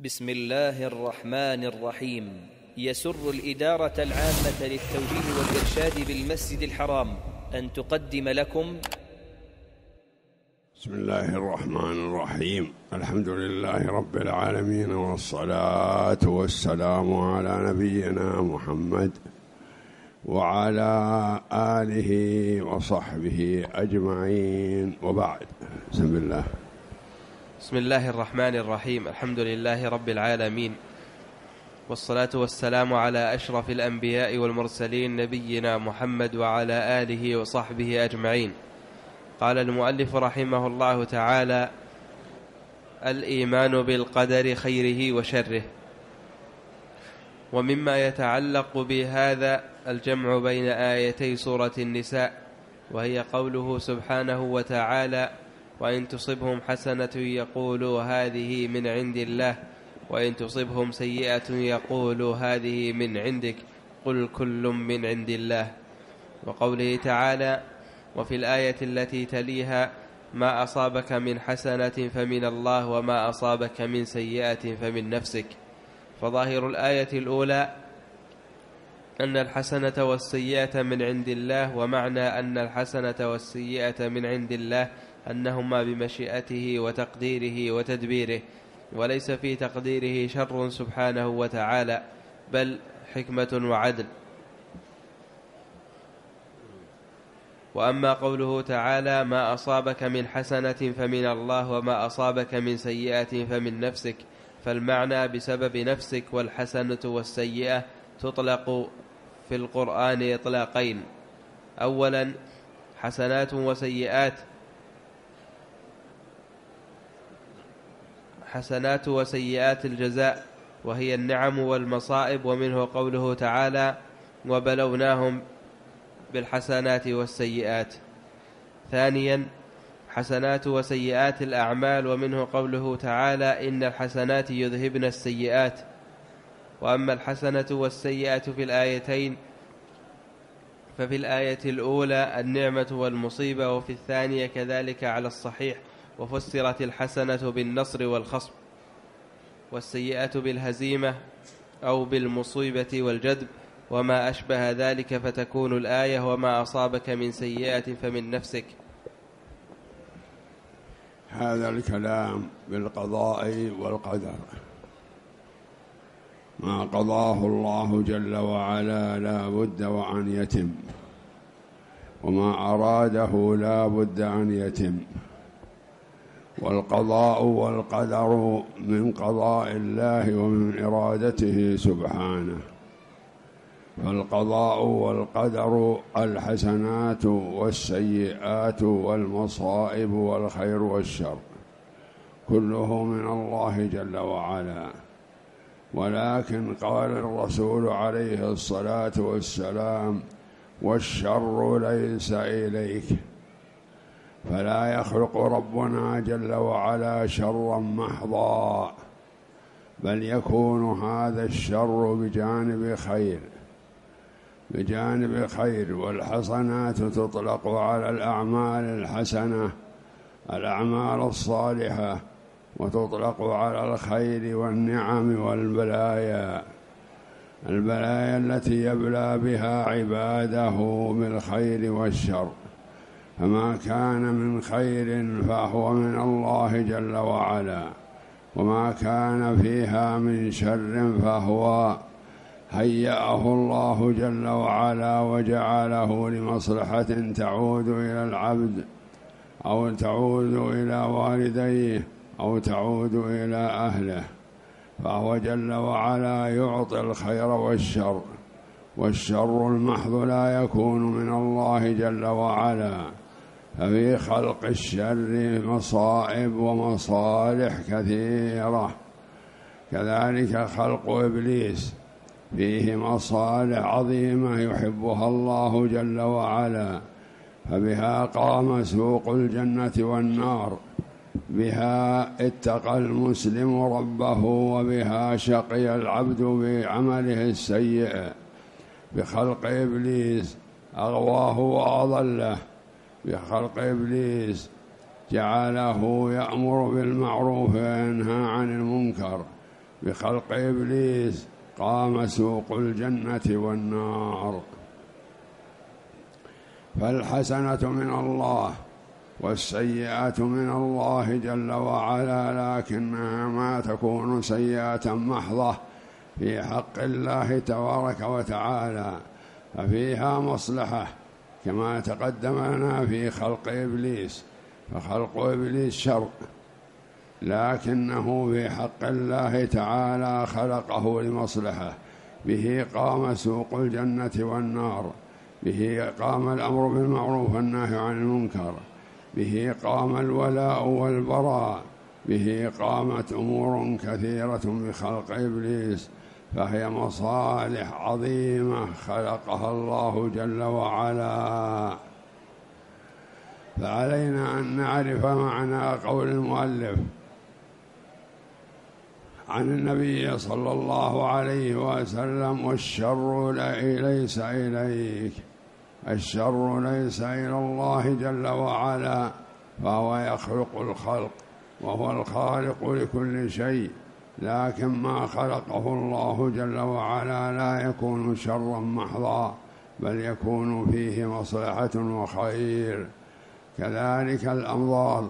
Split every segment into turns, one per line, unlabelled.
بسم الله الرحمن الرحيم. يسر الإدارة العامة للتوجيه والإرشاد بالمسجد الحرام أن تقدم لكم.
بسم الله الرحمن الرحيم. الحمد لله رب العالمين والصلاة والسلام على نبينا محمد وعلى آله وصحبه أجمعين. وبعد بسم الله.
بسم الله الرحمن الرحيم. الحمد لله رب العالمين. والصلاة والسلام على أشرف الأنبياء والمرسلين نبينا محمد وعلى آله وصحبه أجمعين. قال المؤلف رحمه الله تعالى الإيمان بالقدر خيره وشره. ومما يتعلق بهذا الجمع بين آيتي سورة النساء وهي قوله سبحانه وتعالى وإن تصبهم حسنة يقولوا هذه من عند الله وإن تصبهم سيئة يقولوا هذه من عندك قل كل من عند الله. وقوله تعالى وفي الآية التي تليها ما أصابك من حسنة فمن الله وما أصابك من سيئة فمن نفسك. فظاهر الآية الأولى أن الحسنة والسيئة من عند الله ومعنى أن الحسنة والسيئة من عند الله أنهما بمشيئته وتقديره وتدبيره وليس في تقديره شر سبحانه وتعالى بل حكمة وعدل. وأما قوله تعالى ما أصابك من حسنة فمن الله وما أصابك من سيئة فمن نفسك فالمعنى بسبب نفسك والحسنة والسيئة تطلق في القرآن إطلاقين. أولا حسنات وسيئات حسنات وسيئات الجزاء وهي النعم والمصائب ومنه قوله تعالى وبلوناهم بالحسنات والسيئات ثانيا حسنات وسيئات الأعمال ومنه قوله تعالى إن الحسنات يذهبن السيئات وأما الحسنة والسيئة في الآيتين ففي الآية الأولى النعمة والمصيبة وفي الثانية كذلك على الصحيح. وفسرت الحسنة بالنصر والخصم والسيئة بالهزيمة أو بالمصيبة والجدب وما أشبه ذلك فتكون الآية وما أصابك من سيئة فمن نفسك.
هذا الكلام بالقضاء والقدر. ما قضاه الله جل وعلا لا بد وأن يتم وما أراده لا بد أن يتم. والقضاء والقدر من قضاء الله ومن إرادته سبحانه. فالقضاء والقدر الحسنات والسيئات والمصائب والخير والشر كله من الله جل وعلا. ولكن قال الرسول عليه الصلاة والسلام والشر ليس إليك. فلا يخلق ربنا جل وعلا شرا محضا بل يكون هذا الشر بجانب خير بجانب خير والحسنات تطلق على الأعمال الحسنة الأعمال الصالحة وتطلق على الخير والنعم والبلايا البلايا التي يبلى بها عباده بالخير والشر. فما كان من خير فهو من الله جل وعلا. وما كان فيها من شر فهو هيأه الله جل وعلا وجعله لمصلحة تعود إلى العبد أو تعود إلى والديه أو تعود إلى أهله. فهو جل وعلا يعطي الخير والشر والشر المحض لا يكون من الله جل وعلا. ففي خلق الشر مصائب ومصالح كثيرة. كذلك خلق إبليس فيه مصالح عظيمة يحبها الله جل وعلا فبها قام سوق الجنة والنار بها اتقى المسلم ربه وبها شقي العبد بعمله السيء بخلق إبليس أغواه وأضله بخلق إبليس جعله يأمر بالمعروف وينهى عن المنكر. بخلق إبليس قام سوق الجنة والنار. فالحسنة من الله والسيئات من الله جل وعلا لكنها ما تكون سيئة محضة في حق الله تبارك وتعالى ففيها مصلحة. كما تقدم لنا في خلق إبليس فخلق إبليس شر. لكنه في حق الله تعالى خلقه لمصلحة. به قام سوق الجنة والنار. به قام الأمر بالمعروف والنهي عن المنكر. به قام الولاء والبراء. به قامت أمور كثيرة بخلق إبليس. فهي مصالح عظيمة خلقها الله جل وعلا. فعلينا أن نعرف معنى قول المؤلف عن النبي صلى الله عليه وسلم والشر ليس إليك. الشر ليس إلى الله جل وعلا. فهو يخلق الخلق وهو الخالق لكل شيء. لكن ما خلقه الله جل وعلا لا يكون شرا محضا بل يكون فيه مصلحة وخير. كذلك الأمراض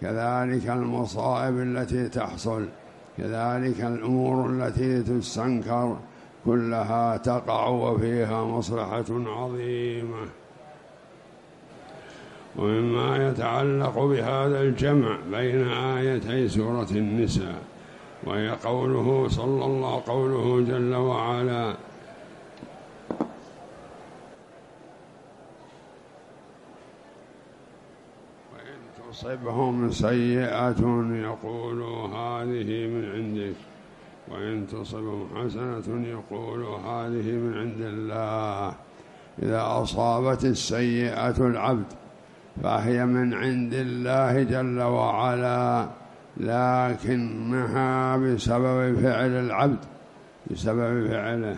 كذلك المصائب التي تحصل كذلك الأمور التي تستنكر كلها تقع وفيها مصلحة عظيمة. ومما يتعلق بهذا الجمع بين آيتي سورة النساء وهي قوله صلى الله قوله جل وعلا. وإن تصبهم سيئة يقولوا هذه من عندك. وإن تصبهم حسنة يقولوا هذه من عند الله. إذا أصابت السيئة العبد فهي من عند الله جل وعلا. لكنها بسبب فعل العبد بسبب فعله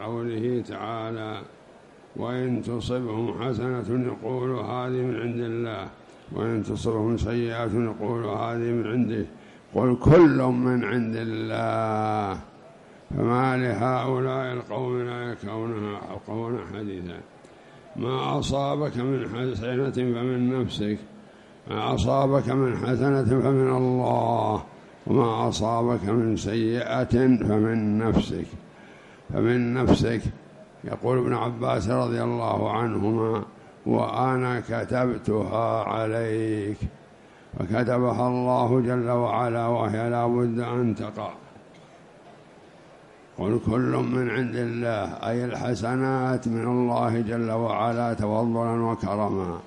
قوله تعالى وإن تصبهم حسنة يقول هذه من عند الله وإن تصبهم سيئة يقول هذه من عنده قل كل من عند الله. فما لهؤلاء القوم لا يكونها يلقون حديثا. ما أصابك من حسنة فمن نفسك؟ ما أصابك من حسنة فمن الله وما أصابك من سيئة فمن نفسك. فمن نفسك يقول ابن عباس رضي الله عنهما وأنا كتبتها عليك. فكتبها الله جل وعلا وهي لا بد أن تقع. قل كل من عند الله أي الحسنات من الله جل وعلا تفضلا وكرما.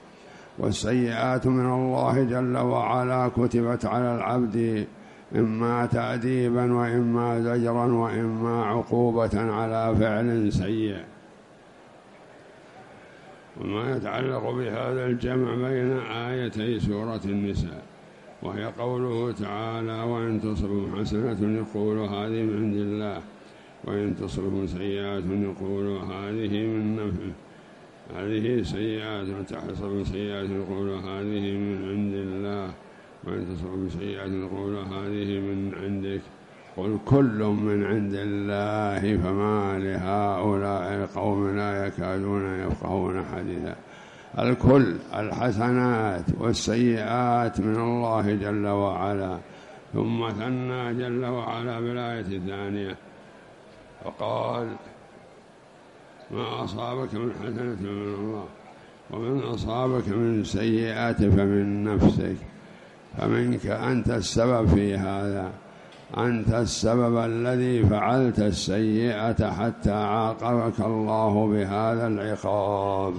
والسيئات من الله جل وعلا كتبت على العبد إما تأديبا وإما زجرا وإما عقوبة على فعل سيء. وما يتعلق بهذا الجمع بين آيتي سورة النساء وهي قوله تعالى وإن تصبهم حسنة يقول هذه من عند الله وإن تصبهم سيئات يقول هذه من نفسه هذه سيئات تحصل سيئات يقول هذه من عند الله. وإن تصبهم سيئات يقول هذه من عندك. قل كل من عند الله فما لهؤلاء القوم لا يكادون يفقهون حديثا. الكل الحسنات والسيئات من الله جل وعلا. ثم ثنى جل وعلا بالآية الثانية. وقال ما أصابك من حسنة فمن الله ومن أصابك من سيئة فمن نفسك. فمنك أنت السبب في هذا أنت السبب الذي فعلت السيئة حتى عاقبك الله بهذا العقاب.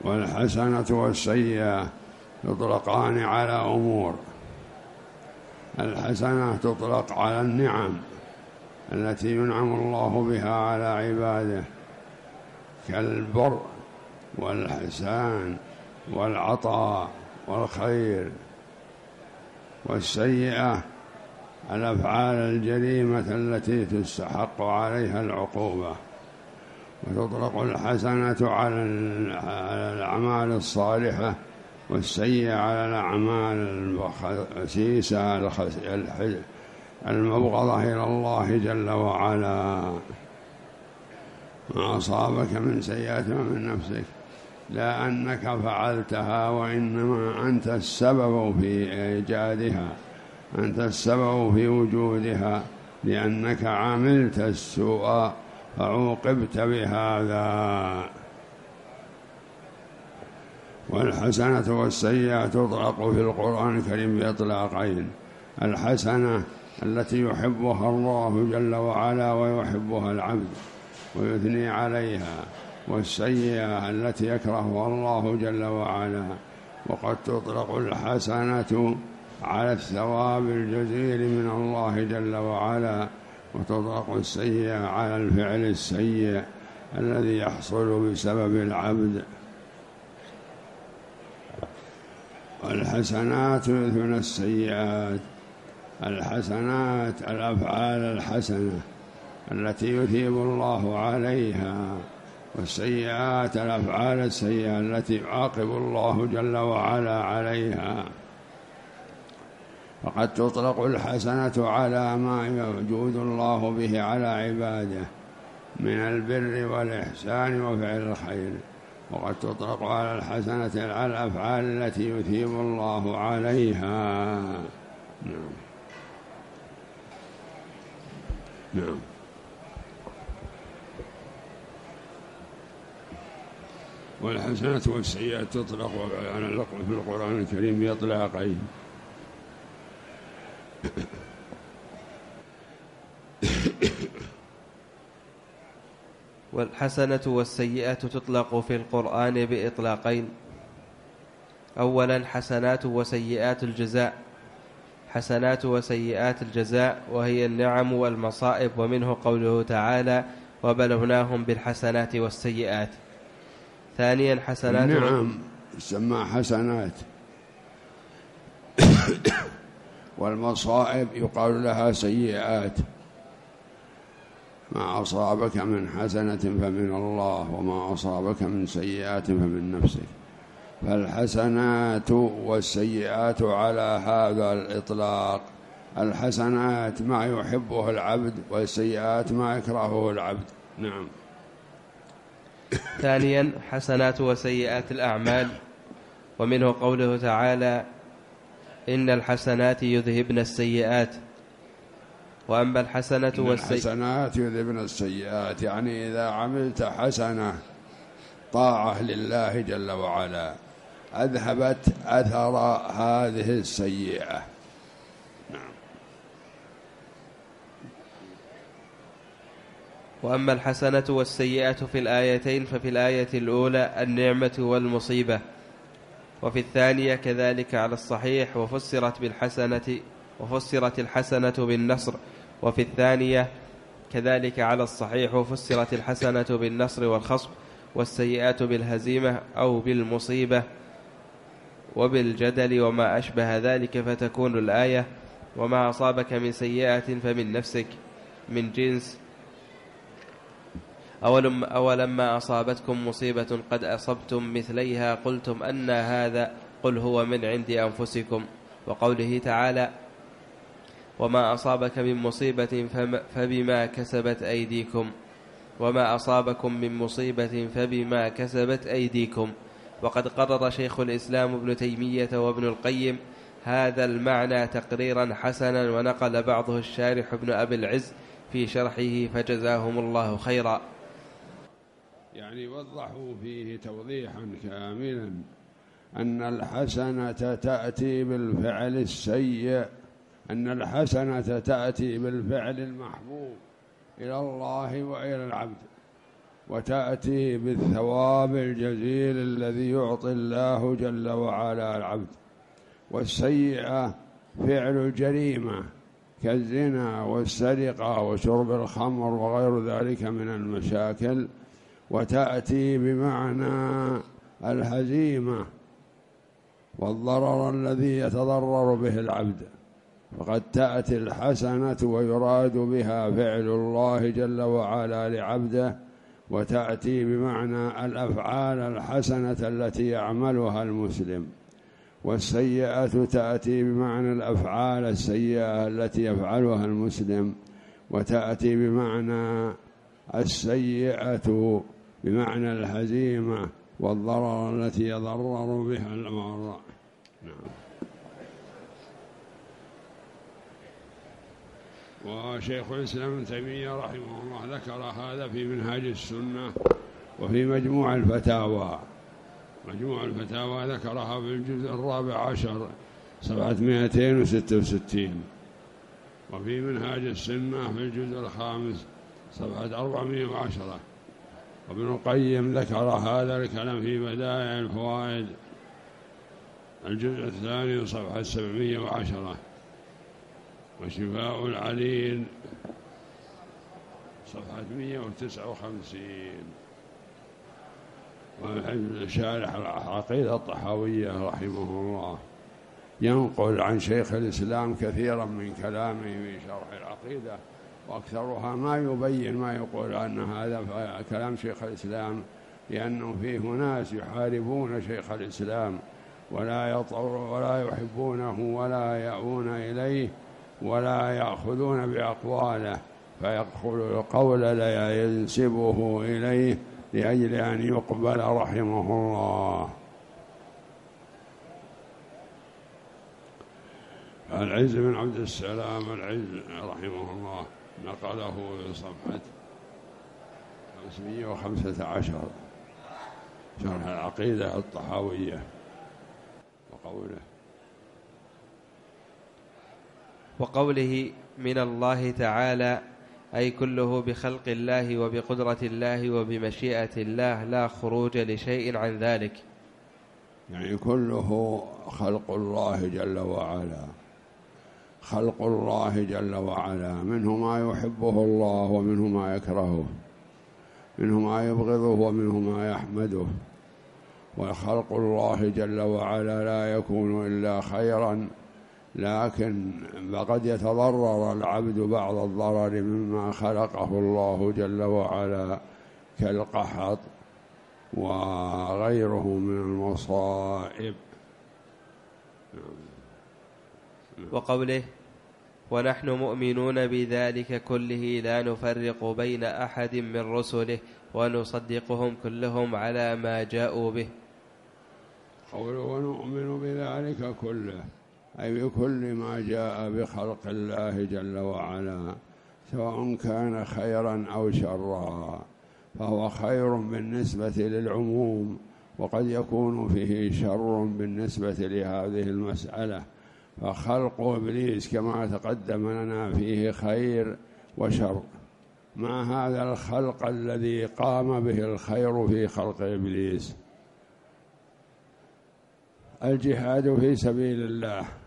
والحسنة والسيئة يطلقان على أمور الحسنة تطلق على النعم. التي ينعم الله بها على عباده كالبر والحسان والعطاء والخير والسيئة الأفعال الجريمة التي تستحق عليها العقوبة. وتطلق الحسنة على الأعمال الصالحة والسيئة على الأعمال الخسيسة المبغضة إلى الله جل وعلا. ما أصابك من سيئات من نفسك. لا أنك فعلتها وإنما أنت السبب في إيجادها. أنت السبب في وجودها. لأنك عملت السوء فعوقبت بهذا. والحسنة والسيئة تطلق في القرآن الكريم بإطلاقين. الحسنة التي يحبها الله جل وعلا ويحبها العبد ويثني عليها والسيئة التي يكرهها الله جل وعلا. وقد تطلق الحسنة على الثواب الجزيل من الله جل وعلا وتطلق السيئة على الفعل السيء الذي يحصل بسبب العبد. والحسنات يذهبن السيئات الحسنات الأفعال الحسنة التي يثيب الله عليها والسيئات الأفعال السيئة التي يعاقب الله جل وعلا عليها. فقد تطلق الحسنة على ما يوجود الله به على عباده من البر والإحسان وفعل الخير. وقد تطلق على الحسنة على الأفعال التي يثيب الله عليها. نعم. نعم. والحسنات والسيئات تطلق على في القرآن الكريم بإطلاقين
والحسنة والسيئة تطلق في القرآن بإطلاقين. أولا حسنات وسيئات الجزاء. حسنات وسيئات الجزاء وهي النعم والمصائب ومنه قوله تعالى وبلوناهم بالحسنات والسيئات ثانيا حسنات
نعم يسمى حسنات. والمصائب يقال لها سيئات. ما أصابك من حسنة فمن الله وما أصابك من سيئات فمن نفسك. فالحسنات والسيئات على هذا الإطلاق. الحسنات ما يحبه العبد والسيئات ما يكرهه العبد. نعم.
ثانيا حسنات وسيئات الأعمال. ومنه قوله تعالى إن الحسنات يذهبن السيئات. وأما الحسنة
والسيئات الحسنات يذهبن السيئات يعني إذا عملت حسنة طاعة لله جل وعلا. أذهبت أثر هذه السيئة. نعم.
وأما الحسنة والسيئة في الآيتين ففي الآية الأولى النعمة والمصيبة وفي الثانية كذلك على الصحيح وفسرت بالحسنة وفسرت الحسنة بالنصر وفي الثانية كذلك على الصحيح وفسرت الحسنة بالنصر والخصم والسيئات بالهزيمة أو بالمصيبة. وبالجدل وما أشبه ذلك فتكون الآية وما أصابك من سيئة فمن نفسك من جنس. أولم أولما أصابتكم مصيبة قد أصبتم مثليها قلتم أن هذا قل هو من عند أنفسكم. وقوله تعالى وما أصابك من مصيبة فبما كسبت أيديكم. وما أصابكم من مصيبة فبما كسبت أيديكم. وقد قرر شيخ الإسلام ابن تيمية وابن القيم هذا المعنى تقريرا حسنا ونقل بعضه الشارح ابن أبي العز في شرحه فجزاهم الله خيرا.
يعني وضحوا فيه توضيحا كاملا أن الحسنة تأتي بالفعل السيء أن الحسنة تأتي بالفعل المحبوب إلى الله وإلى العبد. وتأتي بالثواب الجزيل الذي يعطي الله جل وعلا العبد. والسيئة فعل الجريمة كالزنا والسرقة وشرب الخمر وغير ذلك من المشاكل. وتأتي بمعنى الهزيمة والضرر الذي يتضرر به العبد. فقد تأتي الحسنة ويراد بها فعل الله جل وعلا لعبده وتأتي بمعنى الأفعال الحسنة التي يعملها المسلم والسيئة تأتي بمعنى الأفعال السيئة التي يفعلها المسلم وتأتي بمعنى السيئة بمعنى الهزيمة والضرر التي يضرر بها المرء. نعم. وشيخ الإسلام ابن تيمية رحمه الله ذكر هذا في منهاج السنة وفي مجموع الفتاوى. مجموع الفتاوى ذكرها في الجزء الرابع عشر سبعة مائتين وستة وستين. وفي منهاج السنة في الجزء الخامس سبعة أربعمائة وعشرة. وابن القيم ذكر هذا الكلام في بدائع الفوائد. الجزء الثاني صفحة سبعمائة وعشرة. وشفاء العليل. صفحة مئة وتسعة وخمسين. وشارح العقيدة الطحاوية رحمه الله. ينقل عن شيخ الإسلام كثيرا من كلامه في شرح العقيدة وأكثرها ما يبين ما يقول أن هذا كلام شيخ الإسلام لأنه فيه ناس يحاربون شيخ الإسلام ولا يطور ولا يحبونه ولا يأوون إليه. ولا يأخذون بأقواله فيقول القول لا ينسبه إليه لأجل أن يقبل رحمه الله. العز بن عبد السلام العز رحمه الله نقله في صفحة 515 شرح العقيدة الطحاوية وقوله
وقوله من الله تعالى أي كله بخلق الله وبقدرة الله وبمشيئة الله لا خروج لشيء عن ذلك.
يعني كله خلق الله جل وعلا. خلق الله جل وعلا. منه ما يحبه الله ومنه ما يكرهه. منه ما يبغضه ومنه ما يحمده. وخلق الله جل وعلا لا يكون إلا خيرا. لكن فقد يتضرر العبد بعض الضرر مما خلقه الله جل وعلا كالقحط وغيره من المصائب.
وقوله ونحن مؤمنون بذلك كله لا نفرق بين أحد من رسله ونصدقهم كلهم على ما جاءوا به.
قوله ونؤمن بذلك كله أي بكل ما جاء بخلق الله جل وعلا سواء كان خيرا أو شرا فهو خير بالنسبة للعموم وقد يكون فيه شر بالنسبة لهذه المسألة. فخلق إبليس كما تقدم لنا فيه خير وشر. ما هذا الخلق الذي قام به الخير في خلق إبليس؟ الجهاد في سبيل الله.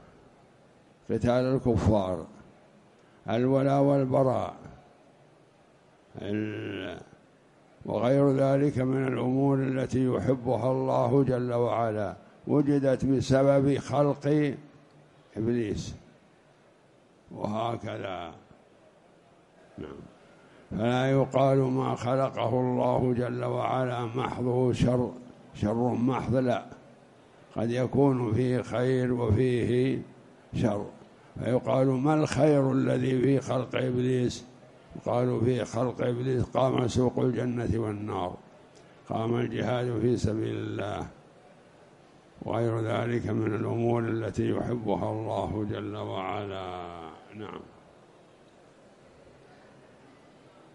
قتال الكفار الولاء والبراء وغير ذلك من الأمور التي يحبها الله جل وعلا وجدت بسبب خلق إبليس. وهكذا. نعم. فلا يقال ما خلقه الله جل وعلا محضه شر شر محض لا. قد يكون فيه خير وفيه شر. فيقال ما الخير الذي في خلق إبليس؟ قالوا في خلق إبليس قام سوق الجنة والنار قام الجهاد في سبيل الله وغير ذلك من الأمور التي يحبها الله جل وعلا. نعم.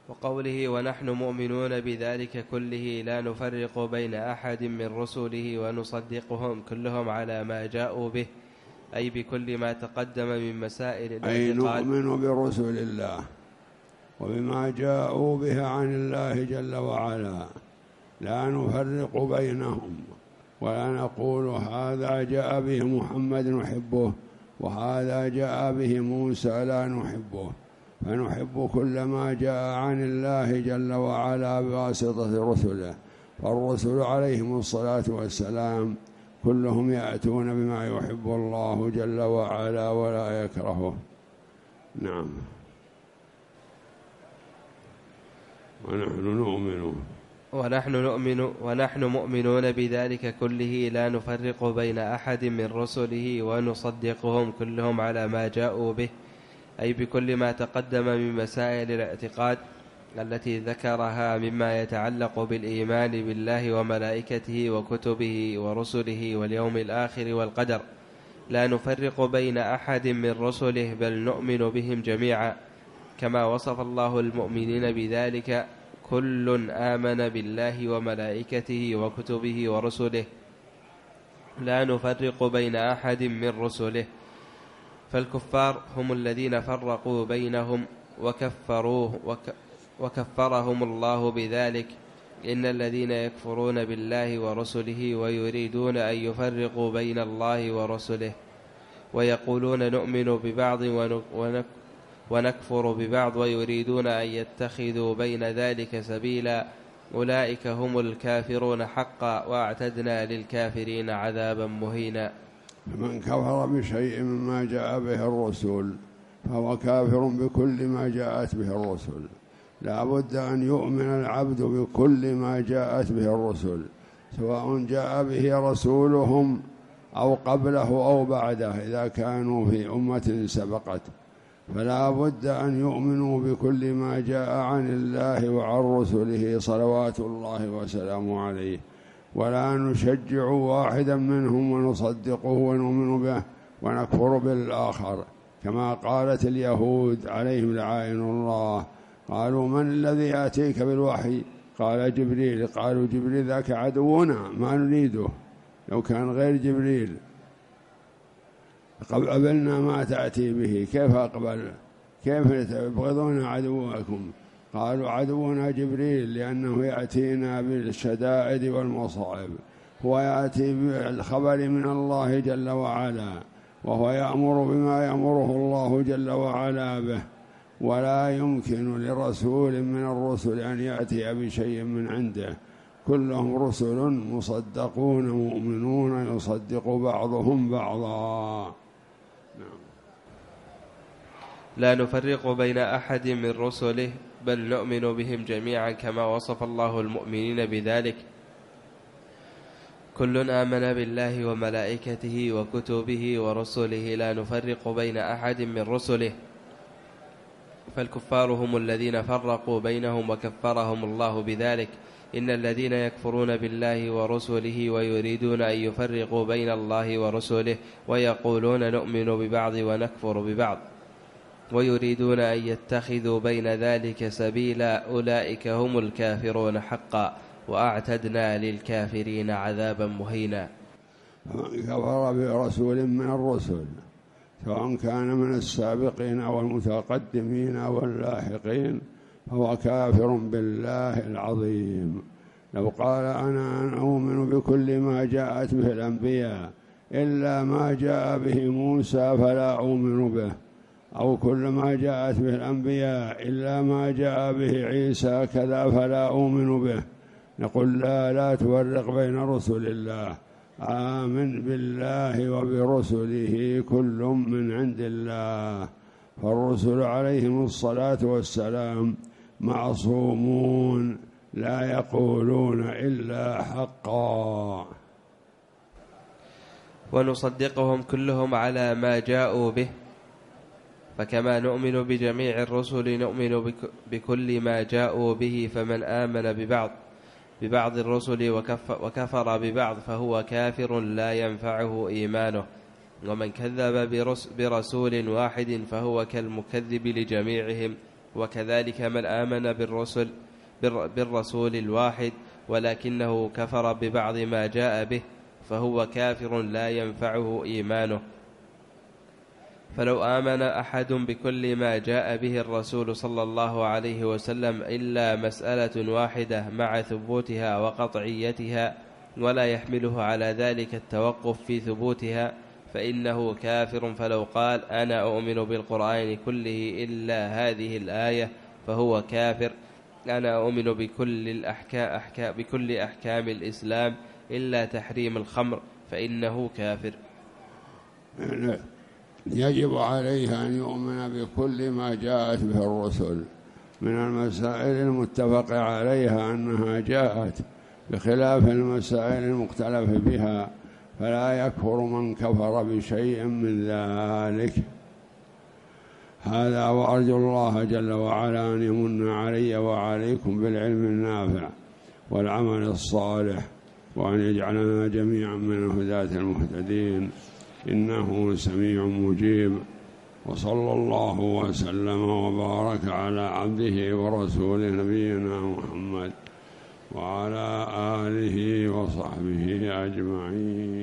وقوله ونحن مؤمنون بذلك كله لا نفرق بين أحد من رسله ونصدقهم كلهم على ما جاءوا به. أي بكل ما تقدم من مسائل
أي نؤمن برسل الله وبما جاءوا به عن الله جل وعلا. لا نفرق بينهم ولا نقول هذا جاء به محمد نحبه وهذا جاء به موسى لا نحبه. فنحب كل ما جاء عن الله جل وعلا بواسطة رسله. فالرسل عليهم الصلاة والسلام كلهم يأتون بما يحب الله جل وعلا ولا يكرهه. نعم. ونحن نؤمن.
ونحن نؤمن ونحن مؤمنون بذلك كله. لا نفرق بين أحد من رسله ونصدقهم كلهم على ما جاءوا به أي بكل ما تقدم من مسائل الاعتقاد. التي ذكرها مما يتعلق بالإيمان بالله وملائكته وكتبه ورسله واليوم الآخر والقدر. لا نفرق بين أحد من رسله بل نؤمن بهم جميعا. كما وصف الله المؤمنين بذلك كل آمن بالله وملائكته وكتبه ورسله. لا نفرق بين أحد من رسله. فالكفار هم الذين فرقوا بينهم وكفروه وك وكفرهم الله بذلك. إن الذين يكفرون بالله ورسله ويريدون أن يفرقوا بين الله ورسله ويقولون نؤمن ببعض ونكفر ببعض ويريدون أن يتخذوا بين ذلك سبيلا أولئك هم الكافرون حقا وأعتدنا للكافرين عذابا مهينا.
من كفر بشيء مما جاء به الرسول فهو كافر بكل ما جاءت به الرسل. لا بد أن يؤمن العبد بكل ما جاءت به الرسل سواء جاء به رسولهم أو قبله أو بعده إذا كانوا في أمة سبقت. فلا بد أن يؤمنوا بكل ما جاء عن الله وعن رسله صلوات الله وسلامه عليه. ولا نشجع واحدا منهم ونصدقه ونؤمن به ونكفر بالآخر كما قالت اليهود عليهم لعائن الله. قالوا من الذي يأتيك بالوحي؟ قال جبريل. قالوا جبريل ذاك عدونا ما نريده. لو كان غير جبريل. قبلنا ما تأتي به. كيف أقبل؟ كيف تبغضون عدوكم؟ قالوا عدونا جبريل لأنه يأتينا بالشدائد والمصائب. هو يأتي بالخبر من الله جل وعلا وهو يأمر بما يأمره الله جل وعلا به. ولا يمكن لرسول من الرسل أن يأتي بشيء من عنده. كلهم رسل مصدقون مؤمنون يصدق بعضهم بعضا. نعم.
لا نفرق بين أحد من رسله بل نؤمن بهم جميعا كما وصف الله المؤمنين بذلك. كل آمن بالله وملائكته وكتبه ورسله. لا نفرق بين أحد من رسله. فالكفار هم الذين فرقوا بينهم وكفرهم الله بذلك. إن الذين يكفرون بالله ورسله ويريدون أن يفرقوا بين الله ورسله ويقولون نؤمن ببعض ونكفر ببعض ويريدون أن يتخذوا بين ذلك سبيلا أولئك هم الكافرون حقا وأعتدنا للكافرين عذابا مهينا.
كفر برسول من الرسل. سواء كان من السابقين أو المتقدمين أو اللاحقين فهو كافر بالله العظيم. لو قال أنا أؤمن بكل ما جاءت به الأنبياء إلا ما جاء به موسى فلا أؤمن به. أو كل ما جاءت به الأنبياء إلا ما جاء به عيسى كذا فلا أؤمن به. نقول لا لا تفرق بين رسل الله. آمن بالله وبرسله كل من عند الله. فالرسل عليهم الصلاة والسلام معصومون لا يقولون إلا حقا.
ونصدقهم كلهم على ما جاءوا به. فكما نؤمن بجميع الرسل نؤمن بكل ما جاءوا به فمن آمن ببعض. ببعض الرسل وكفر ببعض فهو كافر لا ينفعه إيمانه. ومن كذب برسول واحد فهو كالمكذب لجميعهم. وكذلك من آمن بالرسل بالرسول الواحد ولكنه كفر ببعض ما جاء به فهو كافر لا ينفعه إيمانه. فلو آمن أحد بكل ما جاء به الرسول صلى الله عليه وسلم إلا مسألة واحدة مع ثبوتها وقطعيتها ولا يحمله على ذلك التوقف في ثبوتها فإنه كافر فلو قال أنا أؤمن بالقرآن كله إلا هذه الآية فهو كافر أنا أؤمن بكل الأحكام أحكام بكل أحكام الإسلام إلا تحريم الخمر فإنه كافر.
يجب عليه أن يؤمن بكل ما جاءت به الرسل. من المسائل المتفق عليها أنها جاءت بخلاف المسائل المختلف بها فلا يكفر من كفر بشيء من ذلك. هذا وأرجو الله جل وعلا أن يمن علي وعليكم بالعلم النافع والعمل الصالح وأن يجعلنا جميعا من الهداة المهتدين. إنه سميع مجيب. وصلى الله وسلم وبارك على عبده ورسوله نبينا محمد وعلى آله وصحبه أجمعين.